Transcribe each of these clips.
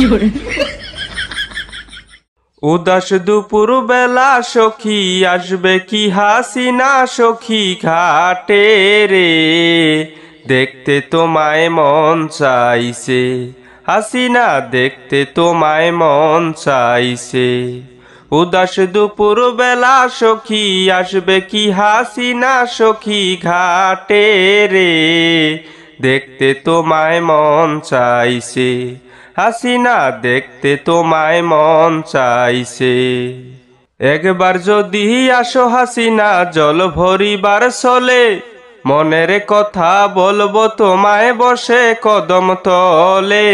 উদাস দুপুর বেলা সখী আসবে কি হাসিনা সখী ঘাটে রে? দেখতে তোমায় মন চাইছে। হাসিনা, দেখতে তোমায় মন চাইছে। উদাস দুপুর বেলা সখী আসবে কি হাসিনা সখী ঘাটে রে? দেখতে তোমায় মন চাইছে। হাসিনা, দেখতে তোমায় মন চাইছে। একবার যদি আসো হাসিনা, জল ভরিবার চলে মনের কথা বলব তোমায় বসে কদম তলে।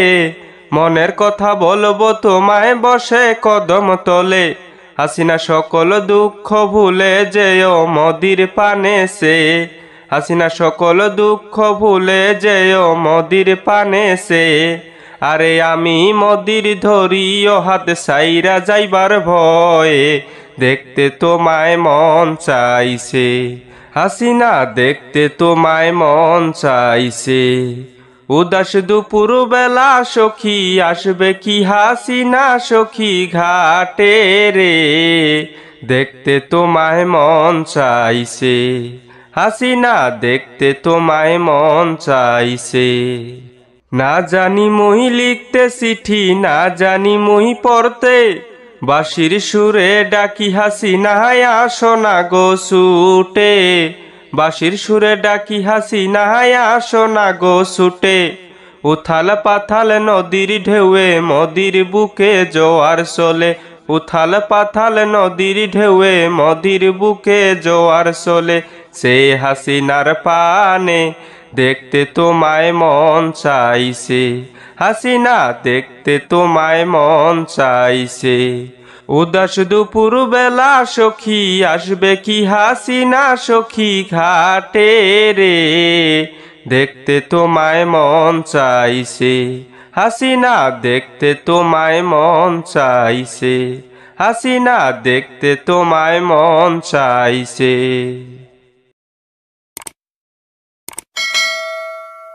মনের কথা বলব তোমায় বসে কদম তলে। হাসিনা, সকল দুঃখ ভুলে যেও মদির পানে সে। হাসিনা সকল দুঃখ ভুলে যেও মদির পানে সে। আরে আমি মদির ধরিও হাত সাইরা যাইবার ভয়ে, দেখতে তোমায় মন চাইছে। হাসিনা, দেখতে তোমায় মন চাইছে। উদাস দুপুর বেলা সখী, আসবে কি হাসিনা সখী ঘাটে রে? দেখতে তোমায় মন চাইছে। হাসিনা দেখতে তোমায় মন চাইছে। না জানি মই লিখতে চিঠি, না জানি মই পড়তে। বাঁশির সুরে ডাকি হাসি নাহায় আসো না গো সুটে বাঁশির সুরে ডাকি হাসি নাহায় আসো না গো সুটে উথাল পাথাল নদীর ঢেউয়ে মদির বুকে জোয়ার চলে। উথাল পাথাল নদীর ঢেউয়ে মদির বুকে জোয়ার চলে। সে হাসিনার পানে দেখতে তোমায় মন চাইছে। হাসিনা, দেখতে তোমায় মন চাইছে। উদাস দুপুর বেলা সখী আসবে কি হাসিনা সখী ঘাটে রে? দেখতে তোমায় মন চাইছে। হাসিনা, দেখতে তোমায় মন চাইছে। হাসিনা, দেখতে তোমায় মন চাইছে।